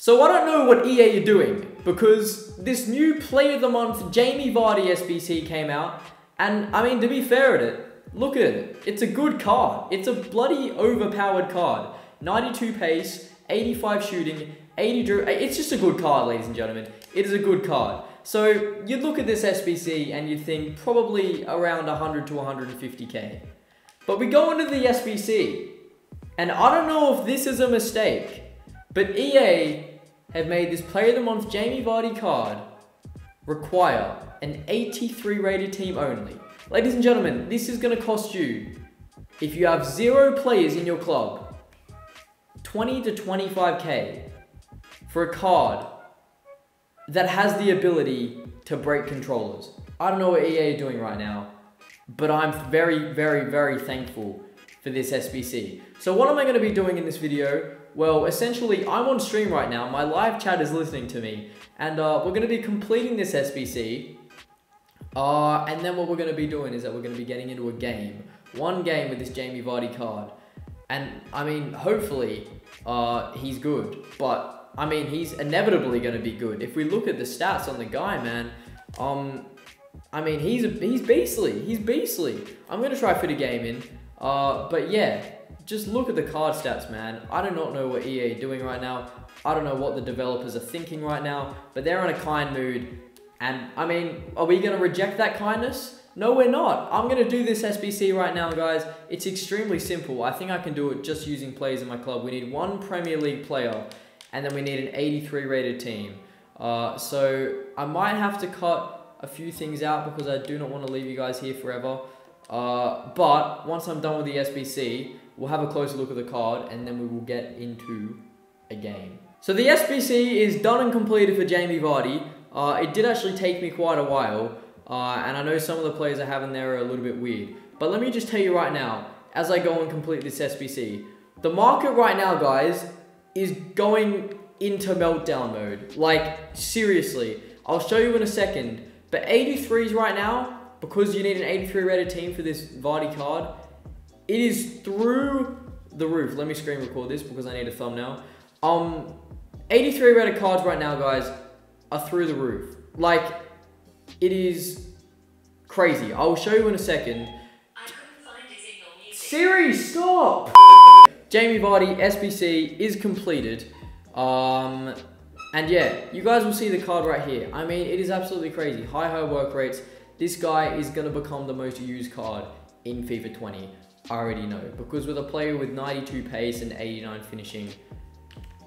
So I don't know what EA are doing because this new Player of the Month Jamie Vardy SBC came out, and I mean to be fair at it, look at it. It's a good card. It's a bloody overpowered card. 92 pace, 85 shooting, 80 drew. It's just a good card, ladies and gentlemen. It is a good card. So you'd look at this SBC and you'd think probably around 100 to 150k. But we go into the SBC, and I don't know if this is a mistake, but EA have made this Player of the Month Jamie Vardy card require an 83 rated team only. Ladies and gentlemen, this is going to cost you, if you have zero players in your club, 20 to 25k for a card that has the ability to break controllers. I don't know what EA are doing right now, but I'm very, very, very thankful for this SBC. So what am I going to be doing in this video? Well, essentially, I'm on stream right now. My live chat is listening to me. And uh, we're going to be completing this SBC. Uh, and then what we're going to be doing is that we're going to be getting into a game. One game with this Jamie Vardy card. And, I mean, hopefully, uh, he's good. But, I mean, he's inevitably going to be good. If we look at the stats on the guy, man, um, I mean, he's a, he's beastly. He's beastly. I'm going to try fit a game in. Uh, but yeah, just look at the card stats, man. I do not know what EA are doing right now. I don't know what the developers are thinking right now, but they're in a kind mood. And I mean, are we going to reject that kindness? No, we're not. I'm going to do this SBC right now, guys. It's extremely simple. I think I can do it just using players in my club. We need one Premier League player, and then we need an 83 rated team. Uh, so I might have to cut a few things out because I do not want to leave you guys here forever. Uh, but once I'm done with the SBC, we'll have a closer look at the card and then we will get into a game. So the SBC is done and completed for Jamie Vardy. Uh, it did actually take me quite a while, uh, and I know some of the players I have in there are a little bit weird. But let me just tell you right now, as I go and complete this SBC, the market right now, guys, is going into meltdown mode. Like, seriously. I'll show you in a second. But 83s right now, because you need an 83 rated team for this Vardy card, it is through the roof. Let me screen record this because I need a thumbnail. Um, 83 rated cards right now, guys, are through the roof. Like, it is crazy. I will show you in a second. Siri, stop! Jamie Vardy SBC is completed. Um, and yeah, you guys will see the card right here. I mean, it is absolutely crazy. High, high work rates. This guy is going to become the most used card in FIFA 20. I already know. Because with a player with 92 pace and 89 finishing,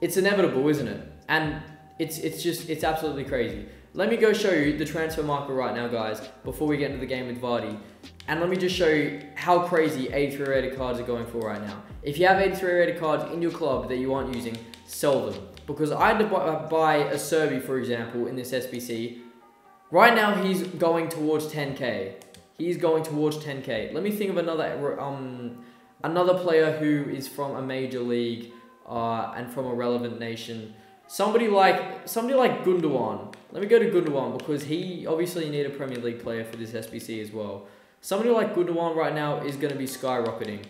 it's inevitable, isn't it? And it's it's just, it's absolutely crazy. Let me go show you the transfer market right now, guys, before we get into the game with Vardy. And let me just show you how crazy 83 rated cards are going for right now. If you have 83 rated cards in your club that you aren't using, sell them. Because I had to buy a Serbi, for example, in this SBC Right now, he's going towards 10k. He's going towards 10k. Let me think of another um another player who is from a major league uh, and from a relevant nation. Somebody like somebody like Gundogan. Let me go to Gundogan because he obviously need a Premier League player for this SBC as well. Somebody like Gundogan right now is going to be skyrocketing.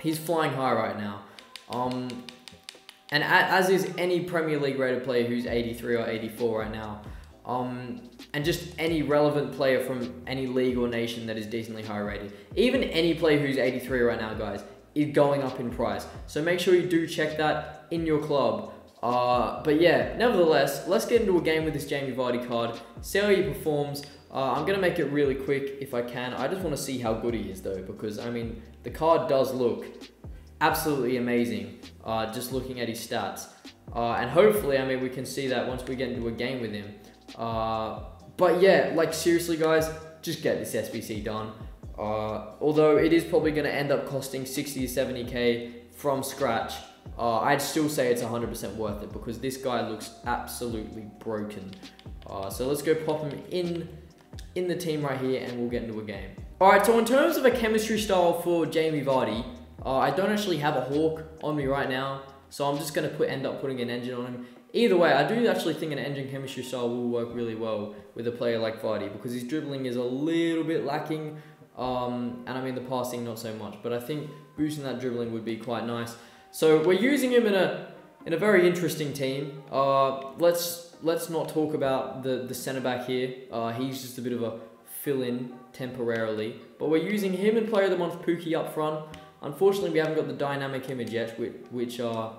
He's flying high right now. Um, and as is any Premier League rated player who's 83 or 84 right now. Um, and just any relevant player from any league or nation that is decently high rated. Even any player who's 83 right now, guys, is going up in price. So make sure you do check that in your club. Uh, but yeah, nevertheless, let's get into a game with this Jamie Vardy card, see how he performs. Uh, I'm going to make it really quick if I can. I just want to see how good he is though, because I mean, the card does look absolutely amazing, uh, just looking at his stats. Uh, and hopefully, I mean, we can see that once we get into a game with him. Uh, but yeah, like seriously, guys, just get this SBC done. Uh, although it is probably going to end up costing 60 to 70k from scratch, uh, I'd still say it's 100% worth it because this guy looks absolutely broken. Uh, so let's go pop him in in the team right here and we'll get into a game. Alright, so in terms of a chemistry style for Jamie Vardy, uh, I don't actually have a Hawk on me right now, so I'm just going to put end up putting an engine on him. Either way, I do actually think an engine chemistry style will work really well with a player like Vardy because his dribbling is a little bit lacking, um, and I mean the passing not so much. But I think boosting that dribbling would be quite nice. So we're using him in a in a very interesting team. Uh, let's let's not talk about the the centre back here. Uh, he's just a bit of a fill in temporarily, but we're using him and player of the month Pukki up front. Unfortunately, we haven't got the dynamic image yet, which, which uh,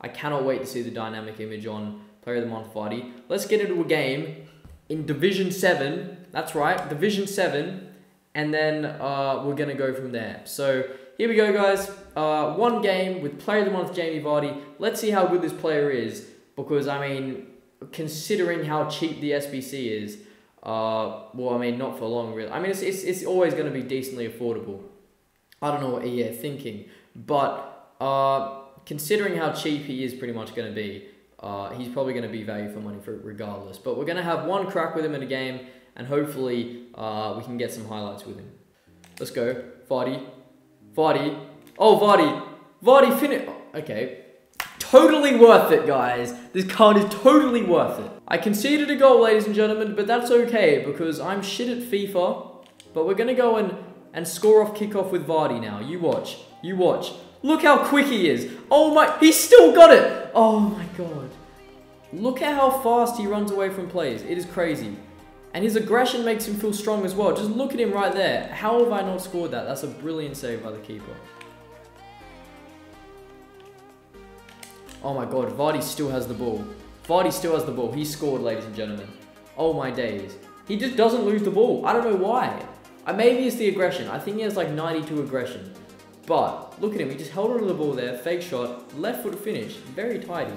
I cannot wait to see the dynamic image on player of the month Vardy. Let's get into a game in Division Seven. That's right, Division Seven, and then uh, we're gonna go from there. So here we go, guys. Uh, one game with player of the month, Jamie Vardy. Let's see how good this player is, because I mean, considering how cheap the SBC is, uh, well, I mean, not for long, really. I mean, it's, it's, it's always going to be decently affordable. I don't know what are thinking, but uh, considering how cheap he is pretty much going to be, uh, he's probably going to be value for money for regardless. But we're going to have one crack with him in a game, and hopefully uh, we can get some highlights with him. Let's go. Vardy. Vardy. Oh, Vardy. Vardy finish. Okay. Totally worth it, guys. This card is totally worth it. I conceded a goal, ladies and gentlemen, but that's okay because I'm shit at FIFA. But we're going to go and, and score off kickoff with Vardy now. You watch. You watch. Look how quick he is. Oh my, he's still got it. Oh my god. Look at how fast he runs away from players. It is crazy. And his aggression makes him feel strong as well. Just look at him right there. How have I not scored that? That's a brilliant save by the keeper. Oh my god, Vardy still has the ball. Vardy still has the ball. He scored, ladies and gentlemen. Oh my days. He just doesn't lose the ball. I don't know why. Uh, maybe it's the aggression. I think he has like 92 aggression. But look at him. He just held onto the ball there. Fake shot. Left foot finish. Very tidy.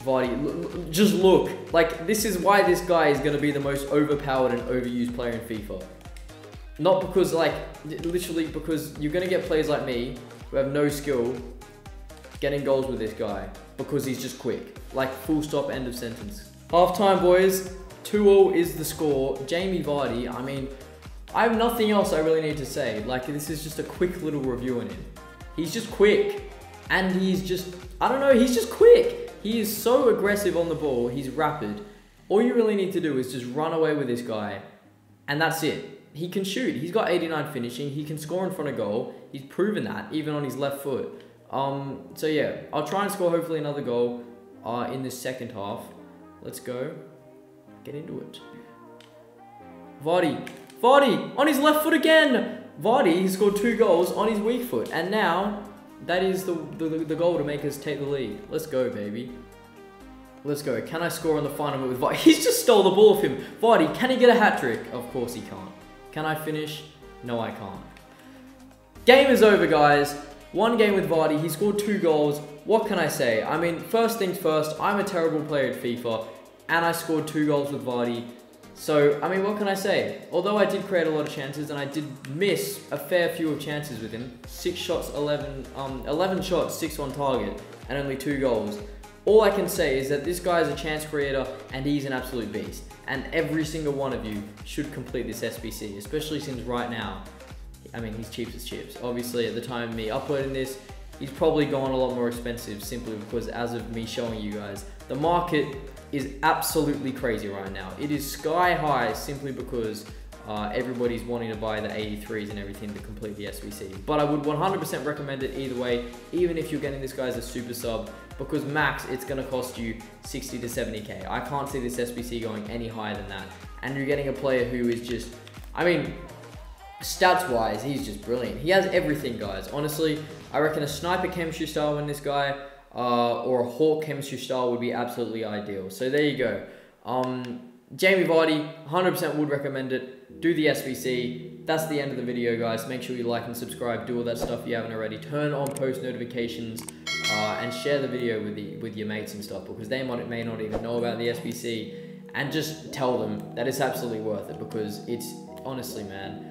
Vardy, just look. Like, this is why this guy is going to be the most overpowered and overused player in FIFA. Not because, like, literally because you're going to get players like me who have no skill getting goals with this guy because he's just quick. Like, full stop, end of sentence. Half time, boys. 2-0 is the score. Jamie Vardy, I mean, I have nothing else I really need to say. Like, this is just a quick little review on him. He's just quick. And he's just, I don't know, he's just quick. He is so aggressive on the ball. He's rapid. All you really need to do is just run away with this guy, and that's it. He can shoot. He's got 89 finishing. He can score in front of goal. He's proven that, even on his left foot. Um, so yeah, I'll try and score hopefully another goal uh, in the second half. Let's go. Get into it. Vardy. Vardy on his left foot again. Vardy, he scored two goals on his weak foot. And now that is the, the, the goal to make us take the lead. Let's go, baby. Let's go. Can I score on the final with Vardy? He's just stole the ball of him. Vardy, can he get a hat-trick? Of course he can't. Can I finish? No, I can't. Game is over, guys. One game with Vardy. He scored two goals. What can I say? I mean, first things first, I'm a terrible player at FIFA, and I scored two goals with Vardy. So, I mean, what can I say? Although I did create a lot of chances and I did miss a fair few of chances with him, 6 shots, 11, um, 11 shots, 6 on target, and only 2 goals. All I can say is that this guy is a chance creator and he's an absolute beast. And every single one of you should complete this SBC, especially since right now, I mean, he's cheap as chips. Obviously, at the time of me uploading this, he's probably gone a lot more expensive simply because as of me showing you guys, the market is absolutely crazy right now. It is sky high simply because uh, everybody's wanting to buy the 83s and everything to complete the SBC. But I would 100% recommend it either way, even if you're getting this guy as a super sub, because max it's going to cost you 60 to 70k. I can't see this SBC going any higher than that. And you're getting a player who is just, I mean, stats wise, he's just brilliant. He has everything, guys. Honestly, I reckon a sniper chemistry style in this guy uh, or a Hawk chemistry style would be absolutely ideal. So there you go. Um, Jamie Vardy, 100% would recommend it. Do the SBC. That's the end of the video, guys. Make sure you like and subscribe. Do all that stuff if you haven't already. Turn on post notifications uh, and share the video with the with your mates and stuff because they might, may not even know about the SBC. And just tell them that it's absolutely worth it because it's honestly, man.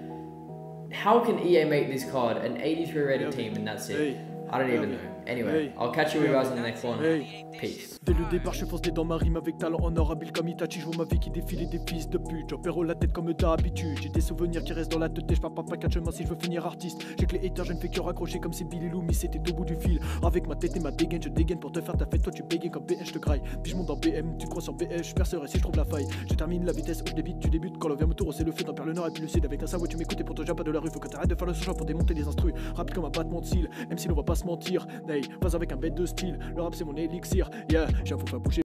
How can EA make this card an 83 rated team and that's it? I don't even know. Anyway, I'll catch you guys in the next one. Peace. Dès le départ, je fonce dans ma rime avec talent en or, habile comme Itachi. Je vois ma vie qui défile et des fils de pute. J'opère la tête comme d'habitude. J'ai des souvenirs qui restent dans la tête. Je pars pas quatre chemins si je veux finir artiste. J'ai que les haters, je ne fais que raccrocher comme si Billy Lou, c'était au bout du fil. Avec ma tête et ma dégaine, je dégaine pour te faire ta fête. Toi, tu bégayes comme BS, je te graille. Puis je monte dans BM, tu crois sur BS, je percerai si je trouve la faille. Je termine la vitesse où je débite, tu débutes. Quand l'on vient me tour, c'est le feu dans le nord et puis le sud. Avec la savoir, tu m'écoutes et pour toi, pas de la rue. Faut que t'arrêtes de faire le genre pour démonter les instrus. Rapide comme un battement de cils, même si l'on va pas se mentir. Hey, avec un bête de style, le rap c'est mon élixir. Yeah, j'avoue pas bouger.